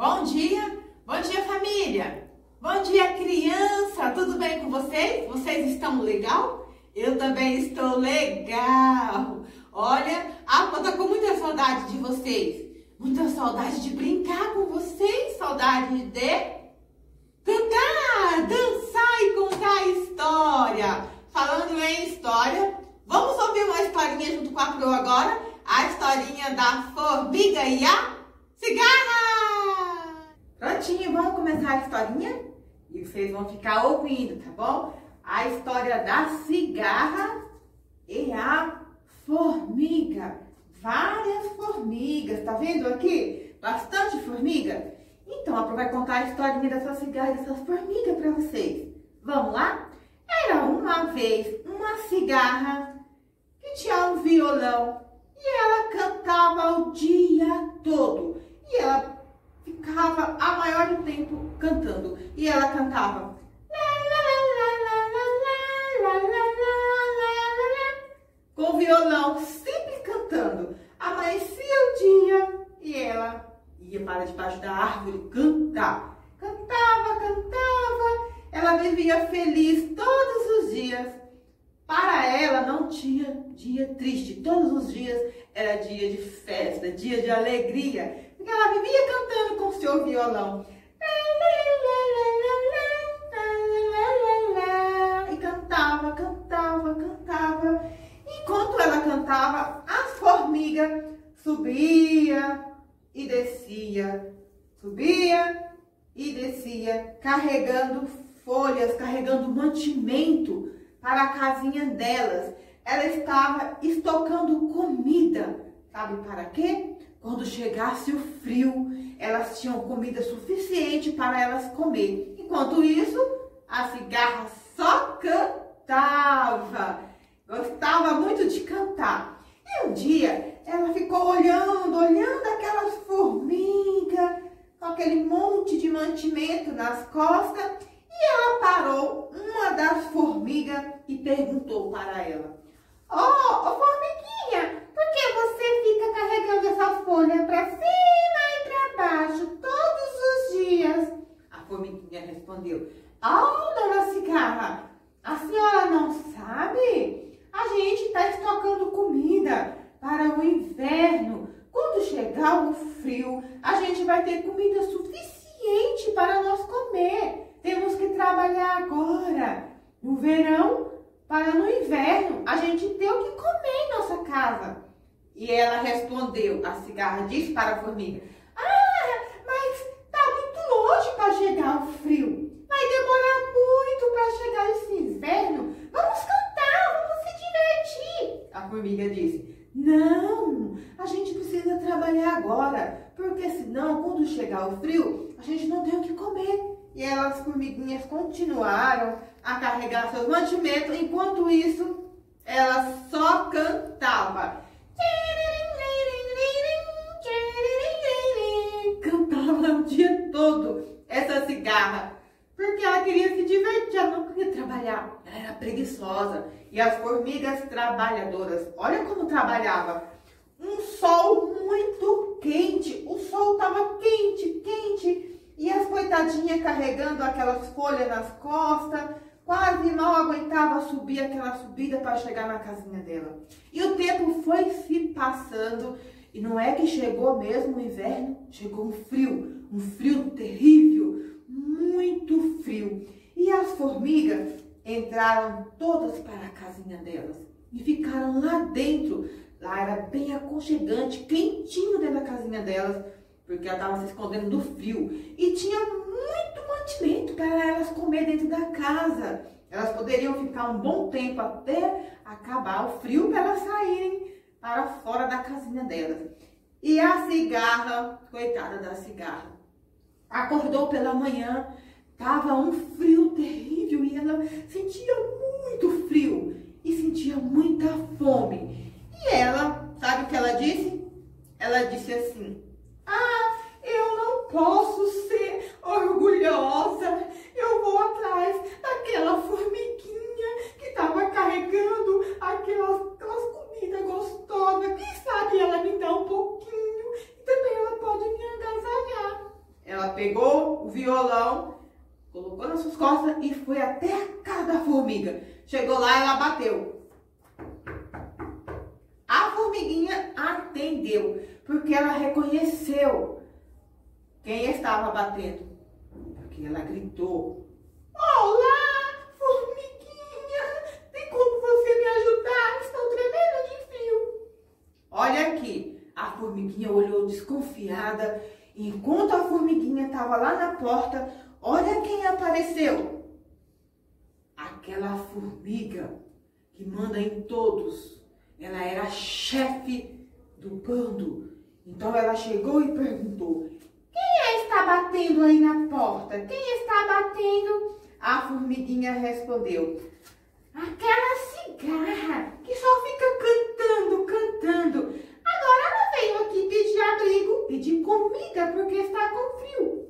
Bom dia, bom dia família, bom dia criança, tudo bem com vocês? Vocês estão legal? Eu também estou legal. Olha, a eu tô com muita saudade de vocês, muita saudade de brincar com vocês, saudade de cantar, dançar e contar história. Falando em história, vamos ouvir uma historinha junto com a Pro agora? A historinha da formiga e a cigarra! Prontinho, vamos começar a historinha? E vocês vão ficar ouvindo, tá bom? A história da cigarra e a formiga. Várias formigas, tá vendo aqui? Bastante formiga? Então, a Pro vai contar a historinha dessa cigarra e dessas formigas para vocês. Vamos lá? Era uma vez uma cigarra que tinha um violão e ela cantava o dia todo. E ela ficava a maior do tempo cantando. E ela cantava. Com o violão, sempre cantando. Amanhecia o dia e ela ia para debaixo da árvore cantar. Cantava, cantava. Ela vivia feliz todos os dias para ela não tinha dia triste. Todos os dias era dia de festa, dia de alegria. Porque ela vivia cantando com seu violão. E cantava, cantava, cantava. Enquanto ela cantava, as formigas subia e descia, subia e descia, carregando folhas, carregando mantimento para a casinha delas. Ela estava estocando comida. Sabe para quê? Quando chegasse o frio, elas tinham comida suficiente para elas comer. Enquanto isso, a cigarra só cantava. Gostava muito de cantar. E um dia, ela ficou olhando, olhando aquelas formigas, com aquele monte de mantimento nas costas e ela parou uma das formigas e perguntou para ela: oh, oh, formiguinha, por que você fica carregando essa folha para cima e para baixo todos os dias? A formiguinha respondeu: Oh, dona Cigarra, a senhora não sabe? A gente está estocando comida para o inverno. Quando chegar o frio, a gente vai ter comida suficiente para nós comer. Temos que trabalhar agora, no verão, para no inverno a gente ter o que comer em nossa casa. E ela respondeu, a cigarra disse para a formiga, ah, mas tá muito longe para chegar o frio. Vai demorar muito para chegar esse inverno. Vamos cantar, vamos se divertir. A formiga disse, não, a gente precisa trabalhar agora, porque senão quando chegar o frio, a gente não tem o que comer. E elas, formiguinhas, continuaram a carregar seus mantimentos, enquanto isso, ela só E as formigas trabalhadoras, olha como trabalhava. Um sol muito quente, o sol estava quente, quente, e as coitadinhas carregando aquelas folhas nas costas, quase mal aguentava subir aquela subida para chegar na casinha dela. E o tempo foi se passando. E não é que chegou mesmo o inverno, chegou um frio, um frio terrível, muito frio. E as formigas entraram todas para a casinha delas e ficaram lá dentro. Lá era bem aconchegante, quentinho dentro da casinha delas porque ela estava se escondendo do frio. E tinha muito mantimento para elas comer dentro da casa. Elas poderiam ficar um bom tempo até acabar o frio para elas saírem para fora da casinha delas. E a cigarra, coitada da cigarra, acordou pela manhã, estava um frio terrível e ela sentia muito frio e sentia muita fome. E ela, sabe o que ela disse? Ela disse assim: ah, eu não posso ser orgulhosa. Eu vou atrás daquela formiguinha que estava carregando aquelas, aquelas comidas gostosas. Quem sabe ela me dá um pouquinho e também ela pode me agasalhar. Ela pegou o violão, colocou nas suas costas e foi até a casa da formiga. Chegou lá, ela bateu. A formiguinha atendeu, porque ela reconheceu quem estava batendo. Porque ela gritou: Olá, formiguinha! Tem como você me ajudar? Estou tremendo de frio. Olha aqui, a formiguinha olhou desconfiada. Enquanto a formiguinha estava lá na porta, olha quem apareceu. Aquela formiga que manda em todos. Ela era chefe do bando. Então ela chegou e perguntou: Quem está batendo aí na porta? Quem está batendo? A formiguinha respondeu: Aquela cigarra que só fica cantando, cantando. Agora ela veio aqui pedir abrigo, pedir comida porque está com frio.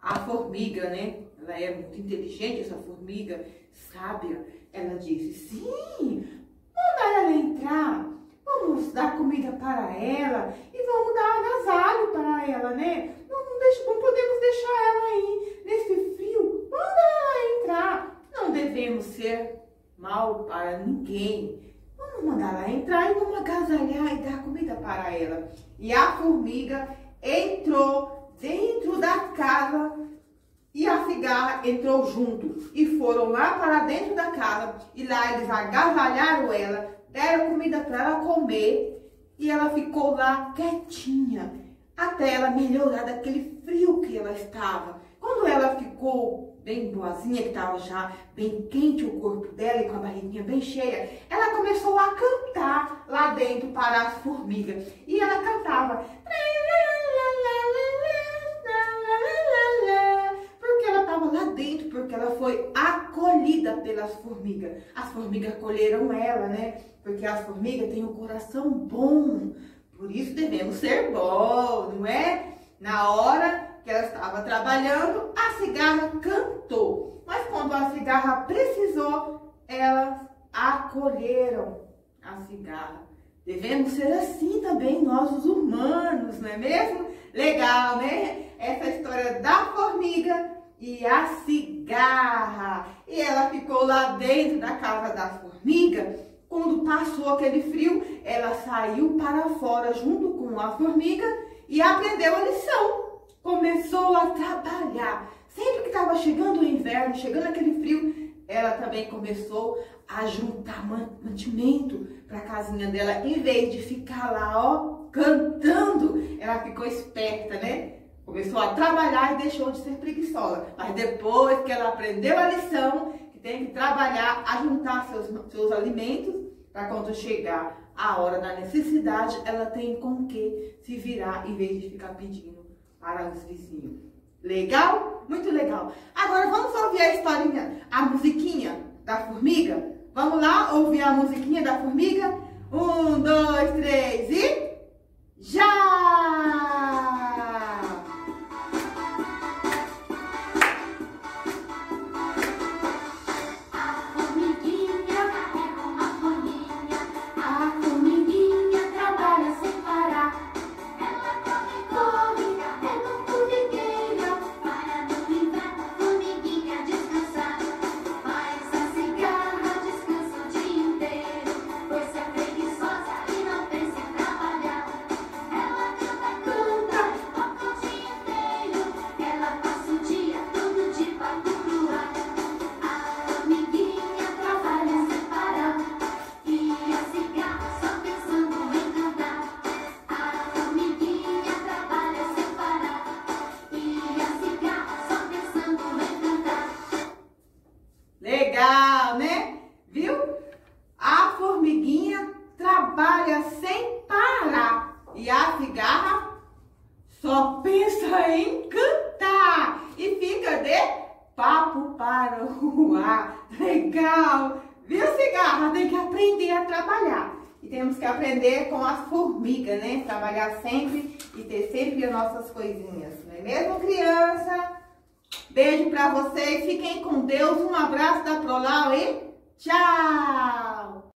A formiga, né? Ela é muito inteligente, essa formiga, sábia. Ela disse: Sim, manda ela entrar. Vamos dar comida para ela e vamos dar agasalho para ela, né? Não, não, deixa, não podemos deixar ela aí nesse frio. Manda ela entrar. Não devemos ser mal para ninguém. Vamos mandar ela entrar e vamos agasalhar e dar comida para ela. E a formiga entrou dentro da casa e a cigarra entrou junto. E foram lá para dentro da casa e lá eles agasalharam ela, deram comida para ela comer e ela ficou lá quietinha até ela melhorar daquele frio que ela estava. Quando ela ficou bem boazinha, que estava já bem quente o corpo dela e com a barriguinha bem cheia, ela começou a cantar lá dentro para as formigas. E ela cantava. Porque ela foi acolhida pelas formigas. As formigas acolheram ela, né? Porque as formigas têm um coração bom. Por isso devemos ser bons, não é? Na hora que ela estava trabalhando, a cigarra cantou. Mas quando a cigarra precisou, elas acolheram a cigarra. Devemos ser assim também nós, os humanos, não é mesmo? Legal, né? Essa história da formiga e a cigarra. E ela ficou lá dentro da casa da formiga. Quando passou aquele frio, ela saiu para fora junto com a formiga e aprendeu a lição começou a trabalhar. Sempre que estava chegando o inverno, chegando aquele frio, ela também começou a juntar mantimento para a casinha dela. Em vez de ficar lá, ó, cantando, ela ficou esperta, né? Começou a trabalhar e deixou de ser preguiçosa. Mas depois que ela aprendeu a lição, que tem que trabalhar, juntar seus, seus alimentos, para quando chegar a hora da necessidade, ela tem com que se virar em vez de ficar pedindo para os vizinhos. Legal? Muito legal. Agora vamos ouvir a historinha, a musiquinha da formiga? Vamos lá ouvir a musiquinha da formiga? Um, dois, três e... Já! Legal! Viu, cigarra? Tem que aprender a trabalhar. E temos que aprender com as formigas, né? Trabalhar sempre e ter sempre as nossas coisinhas. Não é mesmo, criança? Beijo para vocês, fiquem com Deus, um abraço da Prolau e tchau!